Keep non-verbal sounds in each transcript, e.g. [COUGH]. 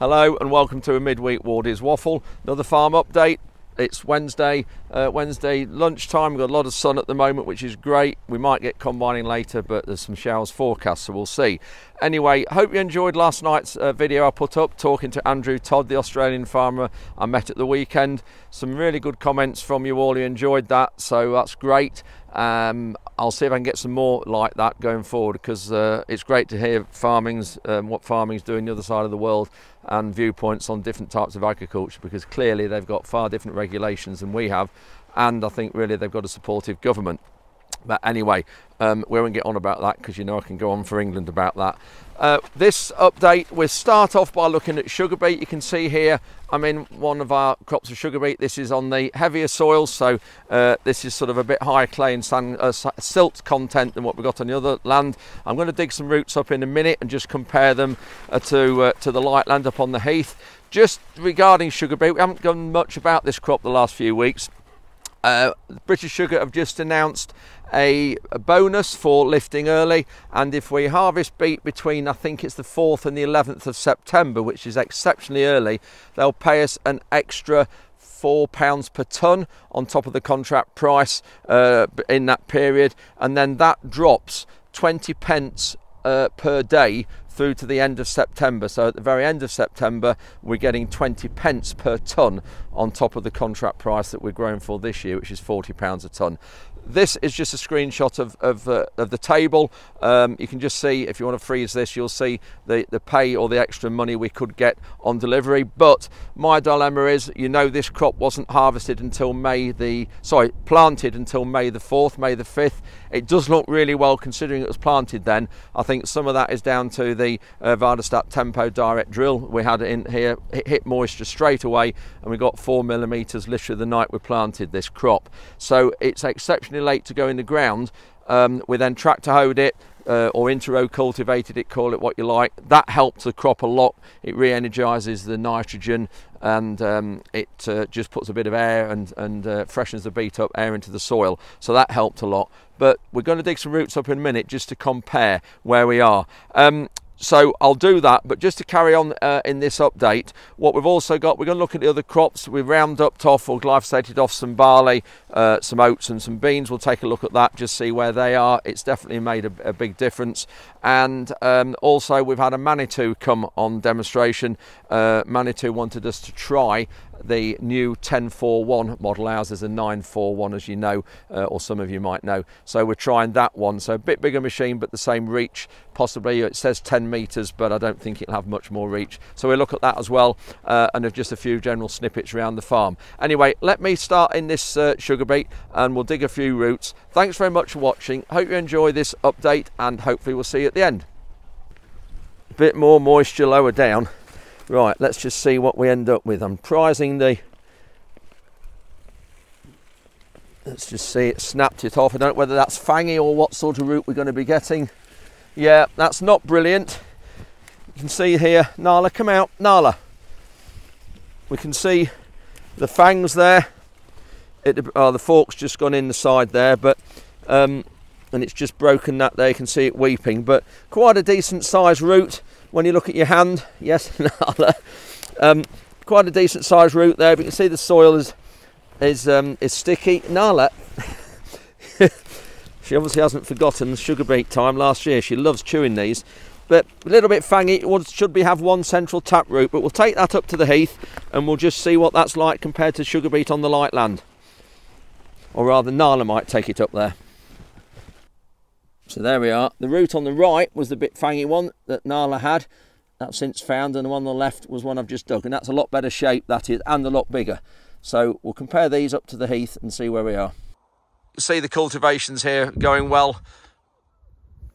Hello and welcome to a midweek Wardy's Waffle. Another farm update. It's Wednesday, uh, Wednesday lunchtime. We've got a lot of sun at the moment, which is great. We might get combining later, but there's some showers forecast, so we'll see. Anyway, hope you enjoyed last night's uh, video I put up talking to Andrew Todd, the Australian farmer I met at the weekend. Some really good comments from you all. You enjoyed that, so that's great. Um, I'll see if I can get some more like that going forward because uh, it's great to hear farming's um, what farming's doing the other side of the world and viewpoints on different types of agriculture because clearly they've got far different regulations than we have and I think really they've got a supportive government. But anyway, um, we won't get on about that because you know I can go on for England about that. Uh, this update, we'll start off by looking at sugar beet. You can see here, I'm in one of our crops of sugar beet. This is on the heavier soil, so uh, this is sort of a bit higher clay and sand, uh, silt content than what we've got on the other land. I'm going to dig some roots up in a minute and just compare them uh, to, uh, to the light land up on the heath. Just regarding sugar beet, we haven't done much about this crop the last few weeks. Uh, British Sugar have just announced a, a, bonus for lifting early and if we harvest beet between I think it's the 4th and the 11th of September which is exceptionally early they'll pay us an extra four pounds per ton on top of the contract price uh, in that period and then that drops 20 pence uh, per day through to the end of September. So at the very end of September, we're getting 20 pence per tonne on top of the contract price that we're growing for this year, which is 40 pounds a tonne. This is just a screenshot of, of, uh, of the table. Um, you can just see, if you want to freeze this, you'll see the, the pay or the extra money we could get on delivery. But my dilemma is, you know, this crop wasn't harvested until May the, sorry, planted until May the 4th, May the 5th. It does look really well considering it was planted then. I think some of that is down to the uh, Väderstad Tempo direct drill we had in here, hit moisture straight away, and we got four millimeters literally the night we planted this crop. So it's exceptionally late to go in the ground. Um, we then tractor hoed it, uh, or interrow cultivated it, call it what you like. That helps the crop a lot. It re-energizes the nitrogen and um, it uh, just puts a bit of air and, and uh, freshens the beet up, air into the soil. So that helped a lot. But we're going to dig some roots up in a minute just to compare where we are. Um, so I'll do that but just to carry on uh, in this update what we've also got we're going to look at the other crops. We've roundup off or glyphosated off some barley uh, some oats and some beans. We'll take a look at that just see where they are. It's definitely made a, a big difference and um, also we've had a Manitou come on demonstration uh, Manitou wanted us to try the new 1041 model. Ours is a 941 as you know, uh, or some of you might know. So we're trying that one. So a bit bigger machine, but the same reach. Possibly it says 10 meters, but I don't think it'll have much more reach. So we'll look at that as well, uh, and just a few general snippets around the farm. Anyway, let me start in this uh, sugar beet and we'll dig a few roots. Thanks very much for watching. Hope you enjoy this update and hopefully we'll see you at the end. A bit more moisture lower down Right, let's just see what we end up with. I'm prizing the... Let's just see it snapped it off. I don't know whether that's fangy or what sort of root we're going to be getting. Yeah, that's not brilliant. You can see here, Nala, come out, Nala. We can see the fangs there. It, oh, the fork's just gone in the side there, but um, and it's just broken that there. You can see it weeping, but quite a decent sized root when you look at your hand, yes, [LAUGHS] um, quite a decent sized root there. But you can see the soil is is um, is sticky. Nala, [LAUGHS] she obviously hasn't forgotten the sugar beet time last year. She loves chewing these, but a little bit fangy. It should be have one central tap root, but we'll take that up to the heath and we'll just see what that's like compared to sugar beet on the light land. Or rather, Nala might take it up there. So there we are. The root on the right was the bit fangy one that Nala had. That's since found and the one on the left was one I've just dug and that's a lot better shape that is and a lot bigger. So we'll compare these up to the heath and see where we are. See the cultivations here going well.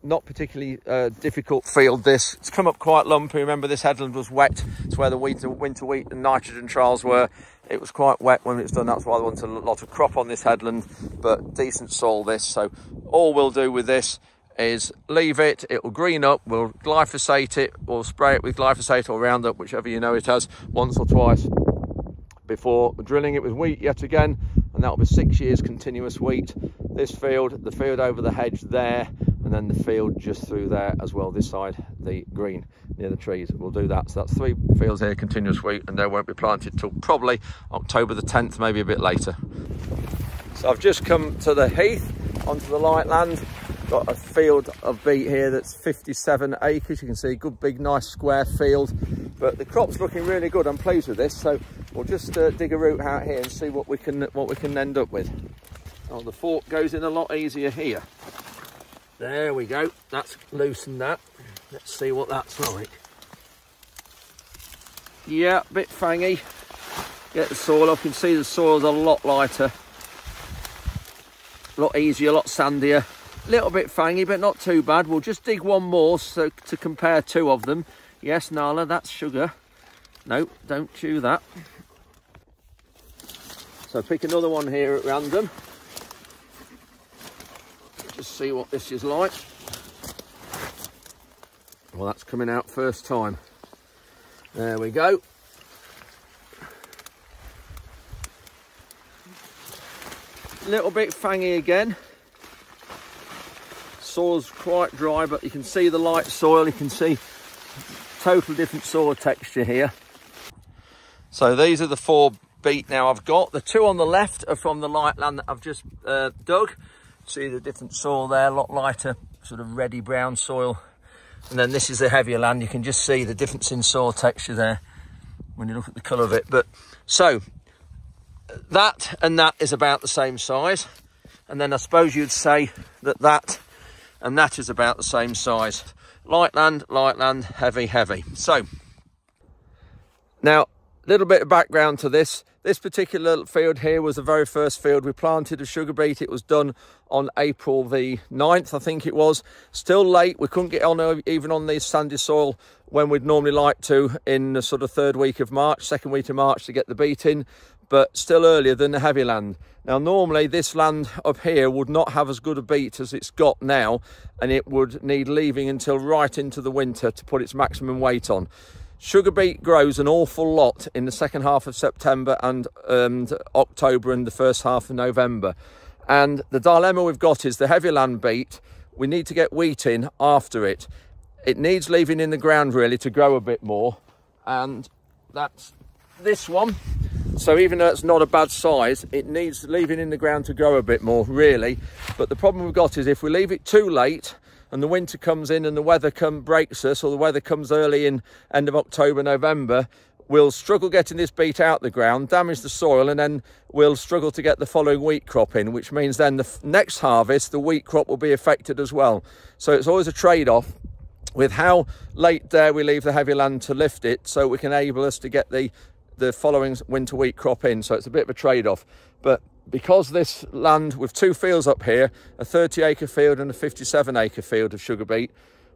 Not particularly uh, difficult field this. It's come up quite lumpy. Remember this headland was wet. It's where the winter wheat and nitrogen trials were. It was quite wet when it's done. That's why they wanted a lot of crop on this headland, but decent soil this. So all we'll do with this is leave it, it will green up, we'll glyphosate it, we'll spray it with glyphosate or Roundup, whichever you know it has, once or twice before drilling. It with wheat yet again, and that'll be six years continuous wheat. This field, the field over the hedge there, and then the field just through there as well. This side the green near the trees we'll do that. So that's three fields here continuous wheat and they won't be planted till probably october the 10th maybe a bit later. So i've just come to the heath onto the light land. Got a field of beet here that's 57 acres. You can see good big nice square field but the crop's looking really good. I'm pleased with this. So we'll just uh, dig a root out here and see what we can what we can end up with. Oh the fork goes in a lot easier here. There we go. That's loosened that let's see what that's like. Yeah a bit fangy. Get the soil up. You can see the soil's a lot lighter. A lot easier a lot sandier. A little bit fangy but not too bad. We'll just dig one more so to compare two of them. Yes nala that's sugar. No don't chew that so pick another one here at random. Just see what this is like. Well that's coming out first time. There we go. Little bit fangy again. Soil's quite dry but you can see the light soil. You can see total different soil texture here. So these are the four beet now I've got the two on the left are from the light land that I've just uh, dug. See the different soil there a lot lighter sort of reddy brown soil. And then this is the heavier land. You can just see the difference in soil texture there when you look at the color of it. But so that and that is about the same size. And then I suppose you'd say that that and that is about the same size. Light land light land heavy heavy. So now a little bit of background to this this particular field here was the very first field we planted a sugar beet it was done on april the 9th i think it was still late we couldn't get on uh, even on the sandy soil when we'd normally like to in the sort of third week of march second week of march to get the beet in but still earlier than the heavy land. Now, normally this land up here would not have as good a beet as it's got now, and it would need leaving until right into the winter to put its maximum weight on. Sugar beet grows an awful lot in the second half of September and, and October and the first half of November. And the dilemma we've got is the heavy land beet, we need to get wheat in after it. It needs leaving in the ground really to grow a bit more. And that's this one. So even though it's not a bad size, it needs leaving in the ground to grow a bit more, really. But the problem we've got is if we leave it too late and the winter comes in and the weather come breaks us or the weather comes early in end of October, November, we'll struggle getting this beet out the ground, damage the soil, and then we'll struggle to get the following wheat crop in, which means then the next harvest, the wheat crop will be affected as well. So it's always a trade-off with how late there we leave the heavy land to lift it so we can enable us to get the the following winter wheat crop in. So it's a bit of a trade-off. But because this land with two fields up here, a 30 acre field and a 57 acre field of sugar beet,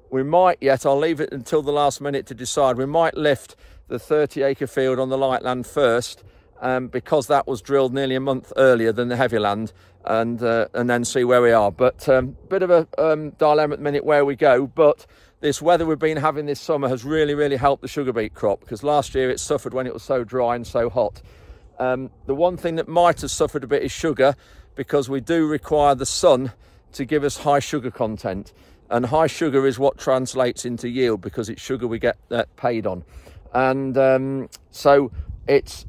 we might yet, I'll leave it until the last minute to decide, we might lift the 30 acre field on the light land first um, because that was drilled nearly a month earlier than the heavy land and uh, and then see where we are. But a um, bit of a um, dilemma at the minute where we go. But this weather we've been having this summer has really, really helped the sugar beet crop because last year it suffered when it was so dry and so hot. Um, the one thing that might have suffered a bit is sugar because we do require the sun to give us high sugar content and high sugar is what translates into yield because it's sugar we get uh, paid on and um, so it's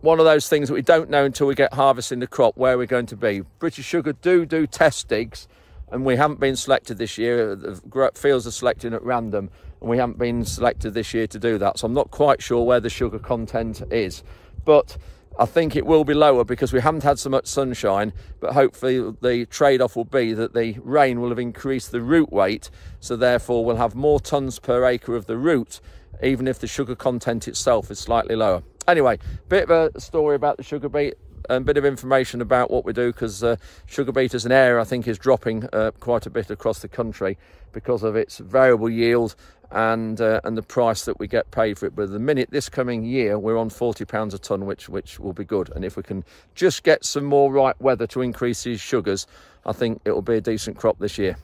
one of those things that we don't know until we get harvesting the crop where we're going to be british sugar do do test digs and we haven't been selected this year. The fields are selecting at random, and we haven't been selected this year to do that. So I'm not quite sure where the sugar content is, but I think it will be lower because we haven't had so much sunshine. But hopefully, the trade-off will be that the rain will have increased the root weight, so therefore we'll have more tons per acre of the root, even if the sugar content itself is slightly lower. Anyway, bit of a story about the sugar beet a bit of information about what we do because uh, sugar beet as an area I think is dropping uh, quite a bit across the country because of its variable yield and uh, and the price that we get paid for it. But the minute this coming year we're on 40 pounds a ton, which which will be good. And if we can just get some more right weather to increase these sugars, I think it will be a decent crop this year.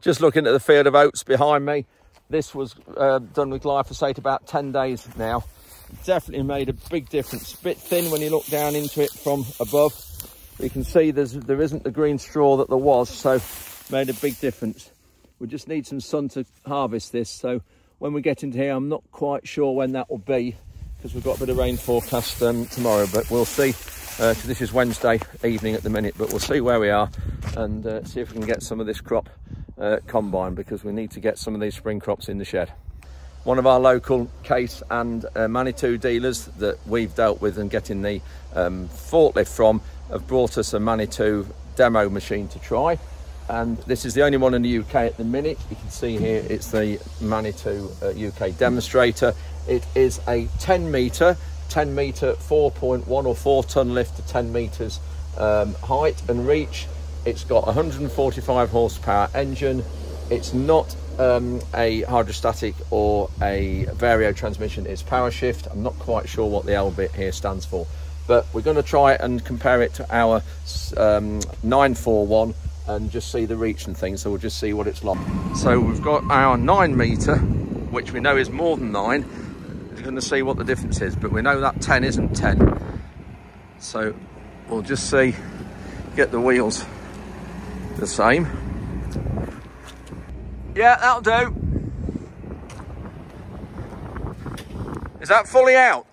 Just looking at the field of oats behind me, this was uh, done with glyphosate about 10 days now definitely made a big difference. Bit thin when you look down into it from above. You can see there's, there isn't the green straw that there was, so made a big difference. We just need some sun to harvest this. So when we get into here, I'm not quite sure when that will be because we've got a bit of rain forecast um, tomorrow, but we'll see. Uh, this is Wednesday evening at the minute, but we'll see where we are and uh, see if we can get some of this crop uh, combined because we need to get some of these spring crops in the shed. One of our local Case and uh, Manitou dealers that we've dealt with and getting the um, forklift from have brought us a Manitou demo machine to try and this is the only one in the UK at the minute. You can see here it's the Manitou uh, UK demonstrator. It is a 10 metre 10 metre 4.1 or 4 tonne lift to 10 metres um, height and reach. It's got 145 horsepower engine. It's not um, a hydrostatic or a vario transmission, it's power shift. I'm not quite sure what the L bit here stands for, but we're going to try and compare it to our um, 941 and just see the reach and things. So we'll just see what it's like. So we've got our nine metre, which we know is more than nine We're going to see what the difference is, but we know that 10 isn't 10. So we'll just see, get the wheels the same. Yeah, that'll do. Is that fully out?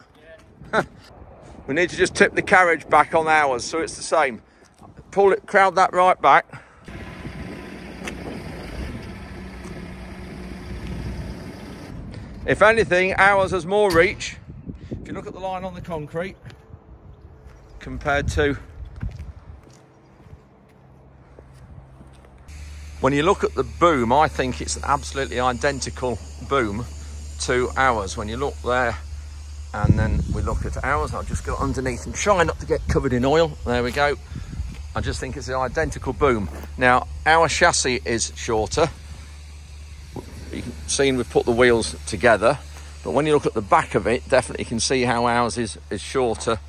Yeah. [LAUGHS] we need to just tip the carriage back on ours so it's the same. Pull it, crowd that right back. If anything, ours has more reach. If you look at the line on the concrete, compared to when you look at the boom, I think it's an absolutely identical boom to ours. When you look there, and then we look at ours, I'll just go underneath and try not to get covered in oil. There we go. I just think it's an identical boom. Now, our chassis is shorter, you can see we've put the wheels together, but when you look at the back of it, definitely you can see how ours is, is shorter.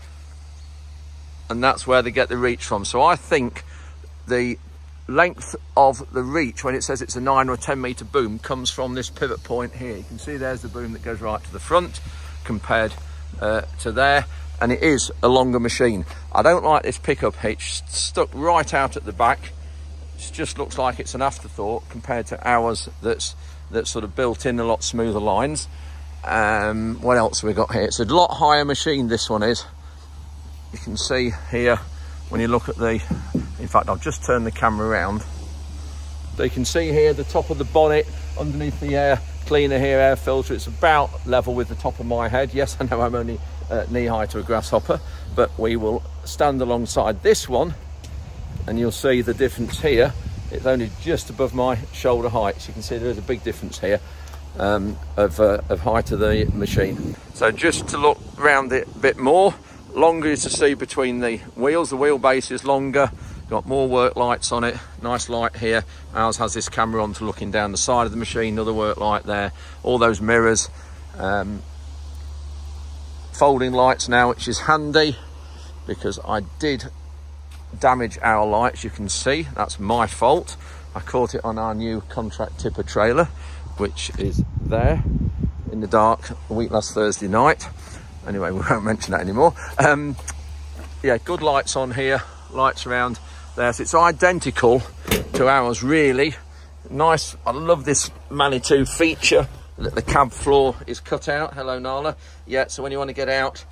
And that's where they get the reach from. So I think the length of the reach, when it says it's a nine or 10 meter boom, comes from this pivot point here. You can see there's the boom that goes right to the front compared uh, to there. And it is a longer machine. I don't like this pickup hitch stuck right out at the back. It just looks like it's an afterthought compared to ours that's that's sort of built in a lot smoother lines. Um, what else have we got here? It's a lot higher machine, this one is. You can see here when you look at the, in fact, I'll just turn the camera around. You can see here the top of the bonnet underneath the air cleaner here, air filter. It's about level with the top of my head. Yes, I know I'm only uh, knee high to a grasshopper, but we will stand alongside this one and you'll see the difference here it's only just above my shoulder height so you can see there is a big difference here um, of, uh, of height of the machine so just to look around it a bit more longer is to see between the wheels the wheelbase is longer got more work lights on it. Nice light here. Ours has this camera on to looking down the side of the machine another work light there. All those mirrors um, folding lights now which is handy because I did damage our lights you can see. That's my fault. I caught it on our new contract tipper trailer which is there in the dark a week last Thursday night. Anyway [LAUGHS] we won't mention that anymore. Um, yeah good lights on here. Lights around there so it's identical to ours really nice I love this Manitou feature that the cab floor is cut out hello Nala yeah so when you want to get out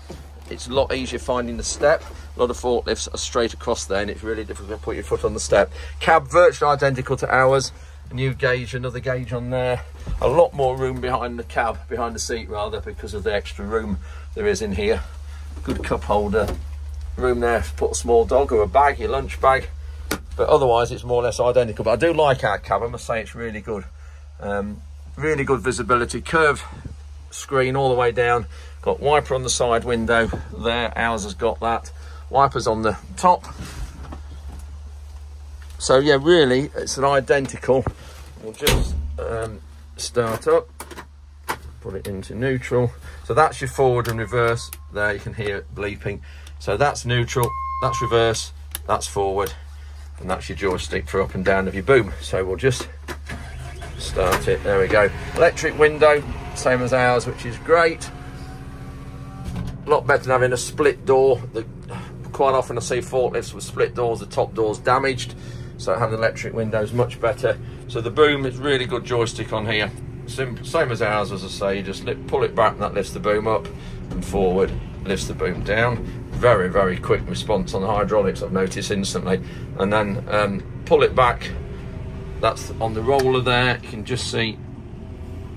it's a lot easier finding the step. A lot of forklifts are straight across there and it's really difficult to put your foot on the step. Cab virtually identical to ours. New gauge, another gauge on there. A lot more room behind the cab, behind the seat rather, because of the extra room there is in here. Good cup holder. Room there to put a small dog or a bag, your lunch bag. But otherwise it's more or less identical. But I do like our cab, I must say it's really good. Um, really good visibility, curve screen all the way down Got wiper on the side window there, ours has got that. Wipers on the top. So yeah, really, it's an identical. We'll just um, start up, put it into neutral. So that's your forward and reverse. There, you can hear it bleeping. So that's neutral, that's reverse, that's forward, and that's your joystick for up and down of your boom. So we'll just start it. There we go. Electric window, same as ours, which is great a lot better than having a split door. Quite often I see forklifts with split doors, the top door's damaged. So having electric window windows much better. So the boom is really good joystick on here. Same as ours, as I say. You just pull it back, and that lifts the boom up and forward, lifts the boom down. Very, very quick response on the hydraulics. I've noticed instantly. And then um, pull it back. That's on the roller there. You can just see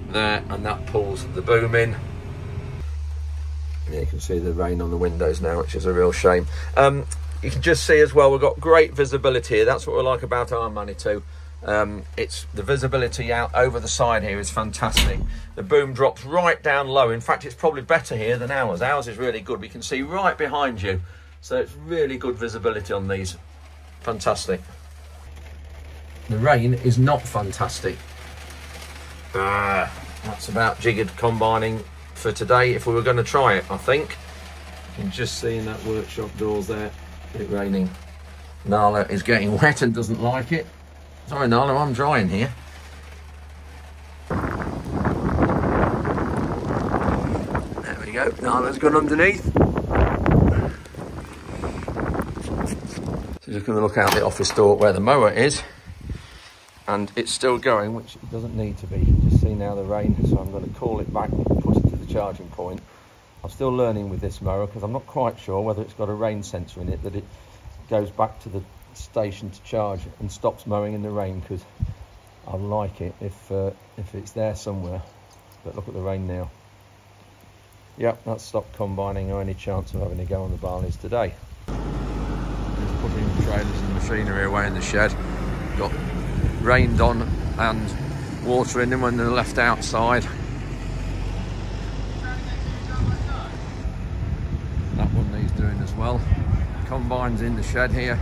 there, and that pulls the boom in. Yeah, you can see the rain on the windows now, which is a real shame. Um, you can just see as well, we've got great visibility here. That's what we like about our Manitou. Um, it's the visibility out over the side here is fantastic. The boom drops right down low. In fact, it's probably better here than ours. Ours is really good. We can see right behind you. So it's really good visibility on these. Fantastic. The rain is not fantastic. Ah, that's about jiggered combining for today if we were going to try it, I think. You can just see in that workshop doors there, it raining. Nala is getting [LAUGHS] wet and doesn't like it. Sorry, Nala, I'm drying here. There we go. Nala's gone underneath. So just going to look out the office door where the mower is. And it's still going, which it doesn't need to be. You just see now the rain, so I'm going to call it back and put it to the charging point. I'm still learning with this mower because I'm not quite sure whether it's got a rain sensor in it that it goes back to the station to charge and stops mowing in the rain because I like it if uh, if it's there somewhere. But look at the rain now. Yep, that's stopped combining or any chance of having to go on the barleys today. Just putting the trailers and machinery away in the shed. Got rained on and water in them when they're left outside. That one needs doing as well. Combine's in the shed here.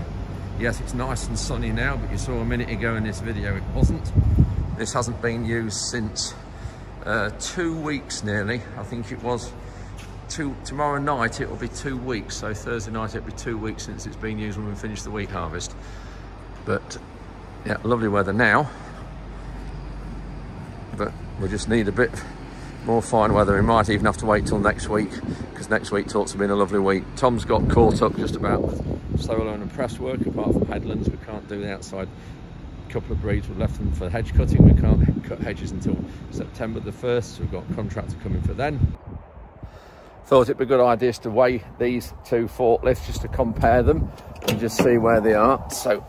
Yes, it's nice and sunny now, but you saw a minute ago in this video it wasn't. This hasn't been used since uh, two weeks nearly. I think it was two, tomorrow night it will be two weeks. So Thursday night it'll be two weeks since it's been used when we finish the wheat harvest. But yeah, lovely weather now. But we just need a bit more fine weather. We might even have to wait till next week because next week talks to be a lovely week. Tom's got caught up just about solo and press work apart from headlands. We can't do the outside couple of breeds. We've left them for hedge cutting. We can't cut hedges until September the 1st. So we've got a contractor coming for then. Thought it'd be a good idea to weigh these two forklifts just to compare them and just see where they are. So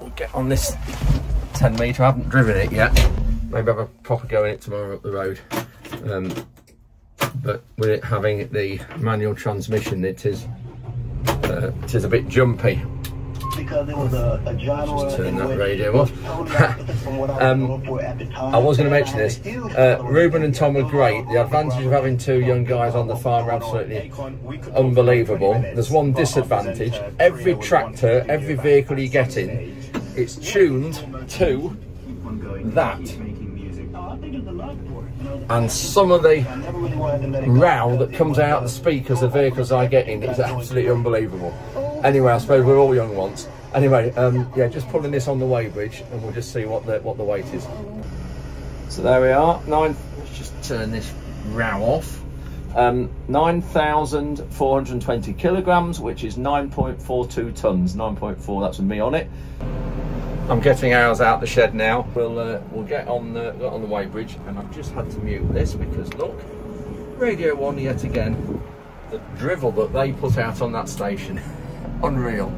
we'll get on this 10 metre. I haven't driven it yet. Maybe have a proper go in it tomorrow up the road. Um, but with it having the manual transmission, it is uh, it is a bit jumpy. Because it was a, a genre Just turn that radio off. totally opposite from what I was [LAUGHS] Um, going for at the time. I was going to mention this. Uh. Ruben and Tom are great. The advantage of having two young guys on the farm are absolutely unbelievable. There's one disadvantage. Every tractor, every vehicle you get in, it's tuned to that. And some of the I never really wanted to let it go. row that comes out of the speakers of vehicles I get in is absolutely unbelievable. Anyway, I suppose we're all young ones. Anyway, um, yeah, just pulling this on the weighbridge and we'll just see what the what the weight is. So there we are. Nine. Let's just turn this row off. Um, 9,420 kilograms, which is 9.42 tons. 9.4. That's with me on it. I'm getting ours out the shed now. We'll uh, we'll get on the get on the weighbridge, and I've just had to mute this because look, Radio One yet again. The drivel that they put out on that station, [LAUGHS] unreal.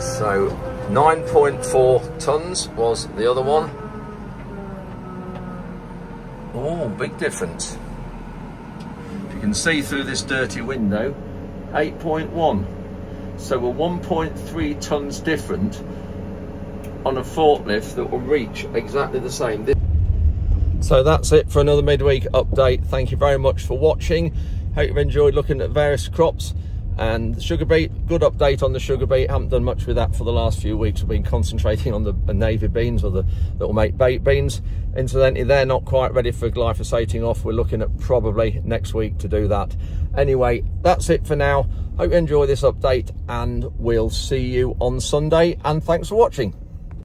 So 9.4 tons was the other one. Oh, big difference. If you can see through this dirty window, 8.1. So we're 1.3 tons different on a forklift that will reach exactly the same. So that's it for another midweek update. Thank you very much for watching. Hope you've enjoyed looking at various crops and the sugar beet. Good update on the sugar beet. Haven't done much with that for the last few weeks. We've been concentrating on the navy beans or the that will make baked beans. Incidentally, they're not quite ready for glyphosating off. We're looking at probably next week to do that. Anyway, that's it for now. Hope you enjoy this update and we'll see you on Sunday and thanks for watching.